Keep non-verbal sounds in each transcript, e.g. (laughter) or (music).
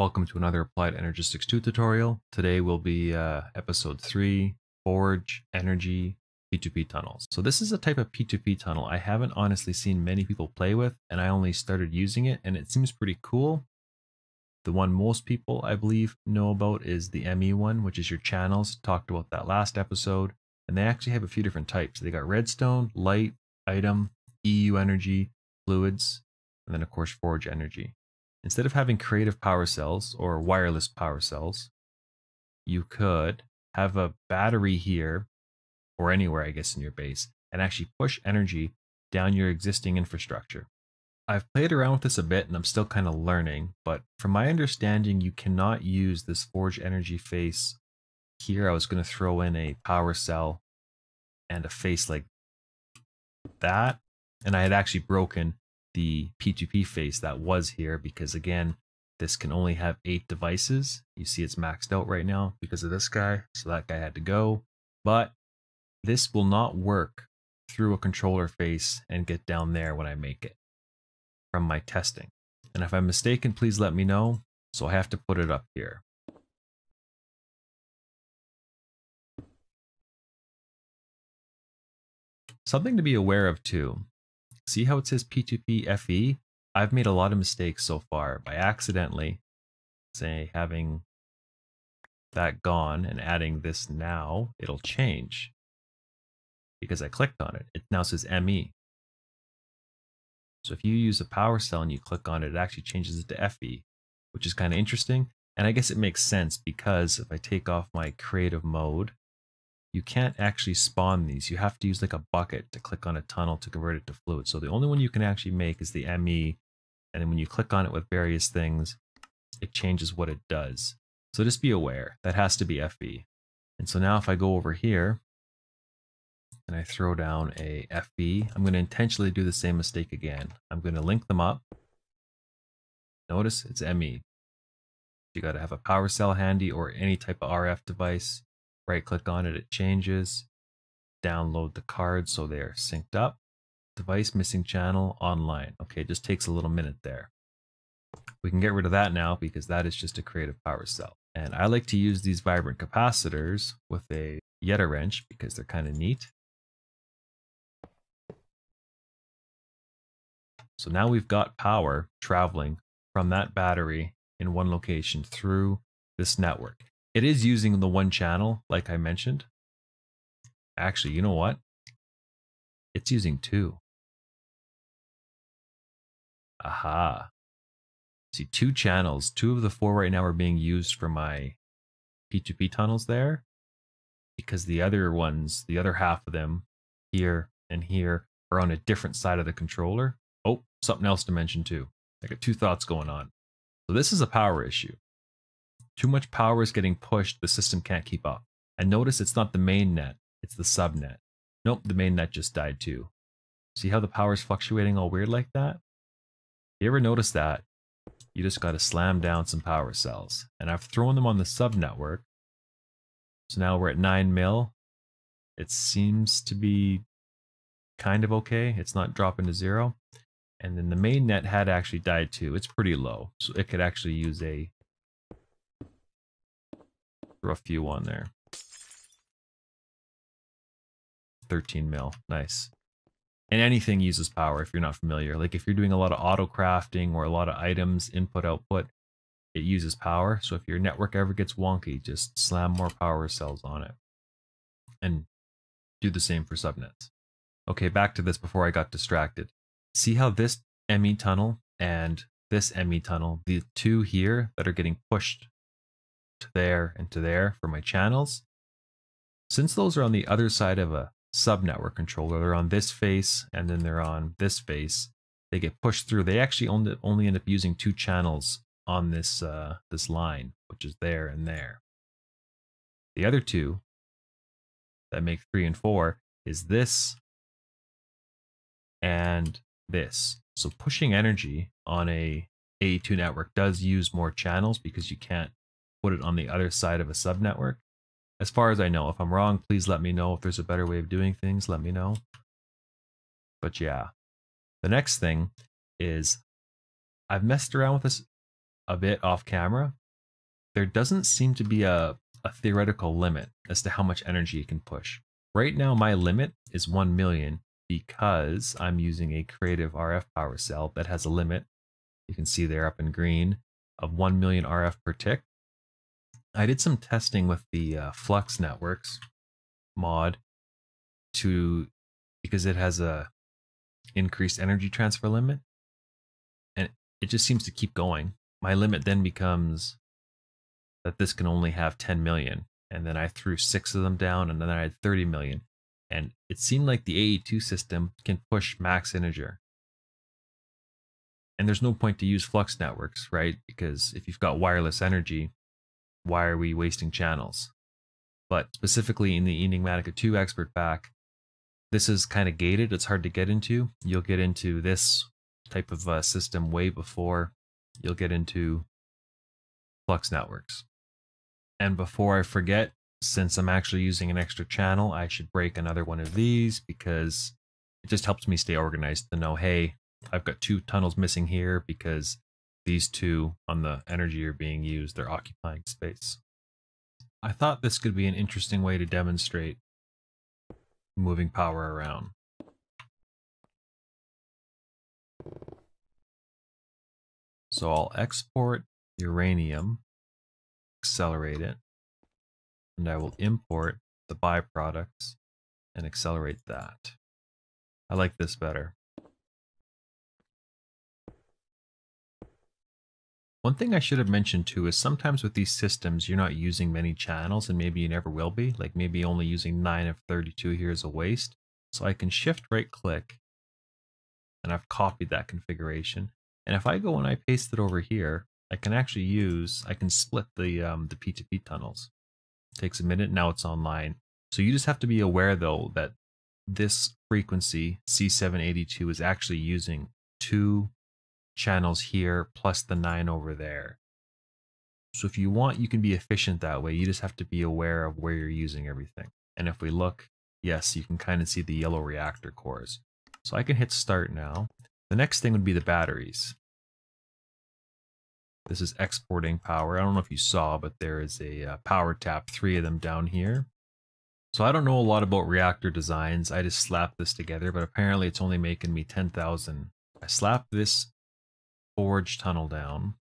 Welcome to another Applied Energistics 2 tutorial. Today will be uh, episode 3, Forge Energy P2P tunnels. So this is a type of P2P tunnel I haven't honestly seen many people play with and I only started using it and it seems pretty cool. The one most people I believe know about is the ME one, which is your channels. Talked about that last episode. And they actually have a few different types. They got redstone, light, item, EU energy, fluids, and then of course forge energy. Instead of having creative power cells or wireless power cells, you could have a battery here or anywhere, I guess, in your base and actually push energy down your existing infrastructure. I've played around with this a bit and I'm still kind of learning, but from my understanding, you cannot use this Forge Energy face here. I was going to throw in a power cell and a face like that. And I had actually broken the P2P face that was here because again, this can only have eight devices. You see it's maxed out right now because of this guy. So that guy had to go. But this will not work through a controller face and get down there when I make it from my testing. And if I'm mistaken, please let me know. So I have to put it up here. Something to be aware of too See how it says P2P FE? I've made a lot of mistakes so far by accidentally, say, having that gone and adding this now, it'll change because I clicked on it. It now says ME. So if you use a power cell and you click on it, it actually changes it to FE, which is kind of interesting. And I guess it makes sense because if I take off my creative mode you can't actually spawn these. You have to use like a bucket to click on a tunnel to convert it to fluid. So the only one you can actually make is the ME. And then when you click on it with various things, it changes what it does. So just be aware that has to be FE. And so now if I go over here and I throw down a FE, I'm going to intentionally do the same mistake again. I'm going to link them up. Notice it's ME. You got to have a power cell handy or any type of RF device right click on it, it changes. Download the cards so they're synced up. Device missing channel online. Okay, it just takes a little minute there. We can get rid of that now because that is just a creative power cell. And I like to use these vibrant capacitors with a Yeta wrench because they're kind of neat. So now we've got power traveling from that battery in one location through this network. It is using the one channel, like I mentioned. Actually, you know what? It's using two. Aha. See, two channels. Two of the four right now are being used for my P2P tunnels there. Because the other ones, the other half of them, here and here, are on a different side of the controller. Oh, something else to mention too. I got two thoughts going on. So this is a power issue. Too much power is getting pushed, the system can't keep up. And notice it's not the main net, it's the subnet. Nope, the main net just died too. See how the power is fluctuating all weird like that? You ever notice that? You just got to slam down some power cells. And I've thrown them on the sub network. So now we're at 9 mil. It seems to be kind of okay. It's not dropping to zero. And then the main net had actually died too. It's pretty low. So it could actually use a Throw a few on there. 13 mil. Nice. And anything uses power if you're not familiar. Like if you're doing a lot of auto crafting or a lot of items, input, output, it uses power. So if your network ever gets wonky, just slam more power cells on it. And do the same for subnets. Okay, back to this before I got distracted. See how this ME tunnel and this ME tunnel, the two here that are getting pushed to there and to there for my channels. Since those are on the other side of a subnetwork controller, they're on this face and then they're on this face, they get pushed through. They actually only, only end up using two channels on this uh, this line, which is there and there. The other two that make three and four is this and this. So pushing energy on a AE2 network does use more channels because you can't put it on the other side of a subnetwork. As far as I know, if I'm wrong, please let me know. If there's a better way of doing things, let me know. But yeah, the next thing is I've messed around with this a bit off camera, there doesn't seem to be a, a theoretical limit as to how much energy it can push. Right now, my limit is 1 million because I'm using a creative RF power cell that has a limit. You can see there up in green of 1 million RF per tick. I did some testing with the uh, Flux Networks mod to because it has a increased energy transfer limit and it just seems to keep going. My limit then becomes that this can only have 10 million and then I threw six of them down and then I had 30 million and it seemed like the AE2 system can push max integer. And there's no point to use flux networks, right? Because if you've got wireless energy, why are we wasting channels? But specifically in the Enigmatica 2 expert pack, this is kind of gated. It's hard to get into. You'll get into this type of uh, system way before you'll get into flux networks. And before I forget, since I'm actually using an extra channel, I should break another one of these because it just helps me stay organized to know, hey, I've got two tunnels missing here because these two on the energy are being used. They're occupying space. I thought this could be an interesting way to demonstrate moving power around. So I'll export uranium, accelerate it, and I will import the byproducts and accelerate that. I like this better. One thing I should have mentioned too is sometimes with these systems, you're not using many channels and maybe you never will be. Like maybe only using 9 of 32 here is a waste. So I can shift right click and I've copied that configuration. And if I go and I paste it over here, I can actually use, I can split the, um, the P2P tunnels. It takes a minute, now it's online. So you just have to be aware though that this frequency, C782, is actually using two channels here plus the nine over there. So if you want, you can be efficient that way. You just have to be aware of where you're using everything. And if we look, yes, you can kind of see the yellow reactor cores. So I can hit start now. The next thing would be the batteries. This is exporting power. I don't know if you saw, but there is a uh, power tap, three of them down here. So I don't know a lot about reactor designs. I just slapped this together, but apparently it's only making me 10,000. I slapped this forge tunnel down.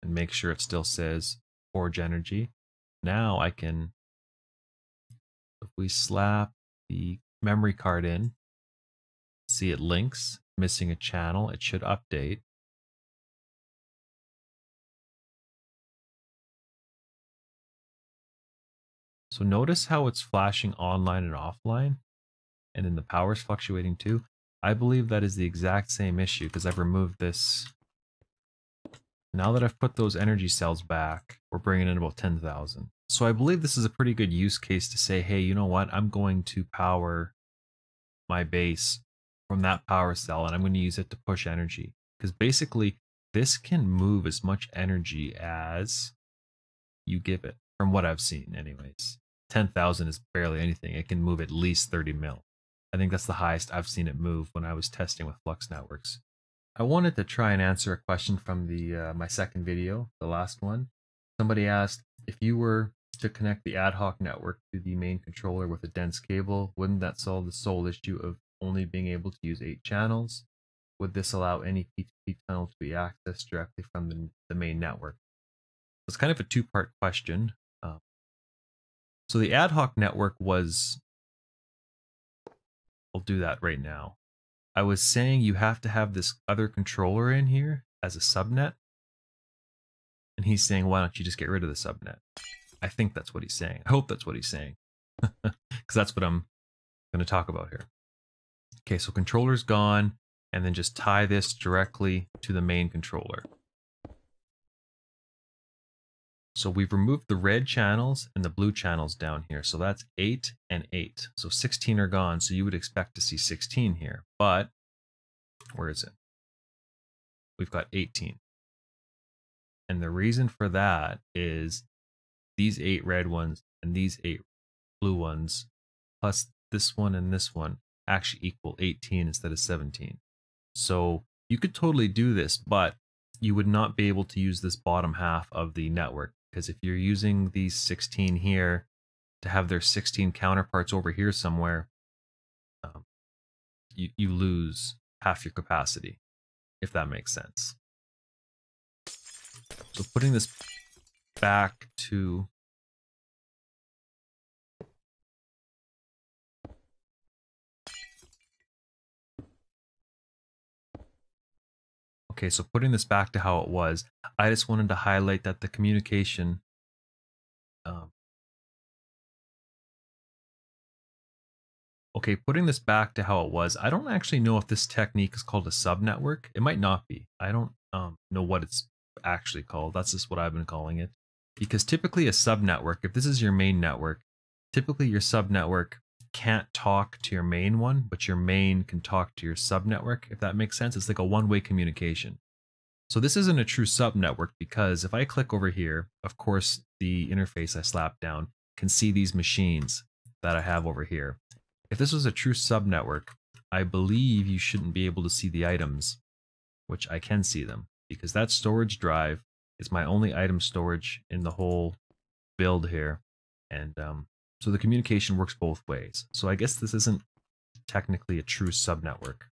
And make sure it still says forge energy. Now I can, if we slap the memory card in, see it links, missing a channel, it should update. So notice how it's flashing online and offline, and then the power's fluctuating too. I believe that is the exact same issue because I've removed this. Now that I've put those energy cells back, we're bringing in about 10,000. So I believe this is a pretty good use case to say, hey, you know what? I'm going to power my base from that power cell and I'm going to use it to push energy. Because basically, this can move as much energy as you give it, from what I've seen, anyways. 10,000 is barely anything. It can move at least 30 mil. I think that's the highest I've seen it move when I was testing with Flux Networks. I wanted to try and answer a question from the uh, my second video, the last one. Somebody asked if you were to connect the ad hoc network to the main controller with a dense cable, wouldn't that solve the sole issue of only being able to use eight channels? Would this allow any P2P tunnel to be accessed directly from the, the main network? It's kind of a two-part question. Um, so the ad hoc network was I'll do that right now. I was saying you have to have this other controller in here as a subnet. And he's saying, why don't you just get rid of the subnet? I think that's what he's saying. I hope that's what he's saying. (laughs) Because that's what I'm going to talk about here. Okay, so controller's gone. And then just tie this directly to the main controller. So we've removed the red channels and the blue channels down here. So that's 8 and 8. So 16 are gone. So you would expect to see 16 here. But where is it? We've got 18. And the reason for that is these 8 red ones and these 8 blue ones plus this one and this one actually equal 18 instead of 17. So you could totally do this, but you would not be able to use this bottom half of the network because if you're using these 16 here to have their 16 counterparts over here somewhere, um, you, you lose half your capacity, if that makes sense. So putting this back to Okay, so putting this back to how it was, I just wanted to highlight that the communication um, Okay, putting this back to how it was, I don't actually know if this technique is called a subnetwork. It might not be. I don't um, know what it's actually called. That's just what I've been calling it. Because typically a subnetwork, if this is your main network, typically your subnetwork can't talk to your main one, but your main can talk to your subnetwork, if that makes sense. It's like a one-way communication. So this isn't a true subnetwork because if I click over here, of course, the interface I slapped down can see these machines that I have over here. If this was a true subnetwork, I believe you shouldn't be able to see the items, which I can see them because that storage drive is my only item storage in the whole build here. And um, so the communication works both ways. So I guess this isn't technically a true subnetwork.